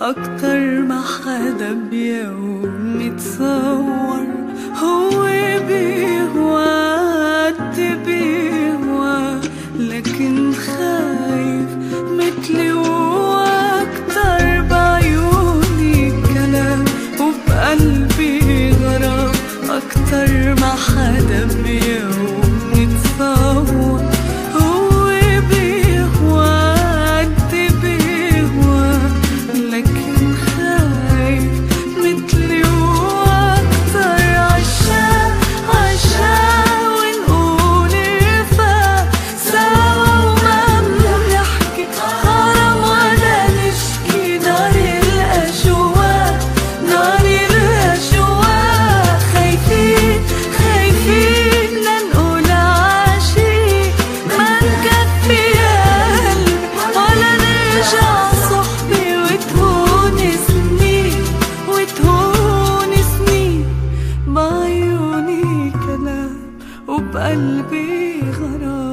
أكتر ما حدا بيوم متصور هو بيه وقت بيه لكن خايف متلي وأكتر بعيوني كلام وبقلبي غرام. أكتر ما حدا بيوم بی قرار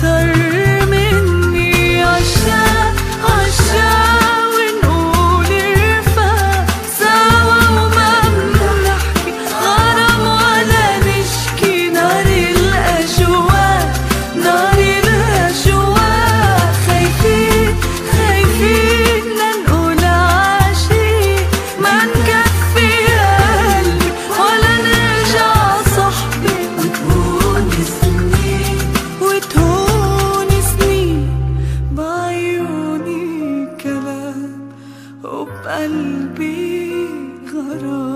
的。قلبي غرام.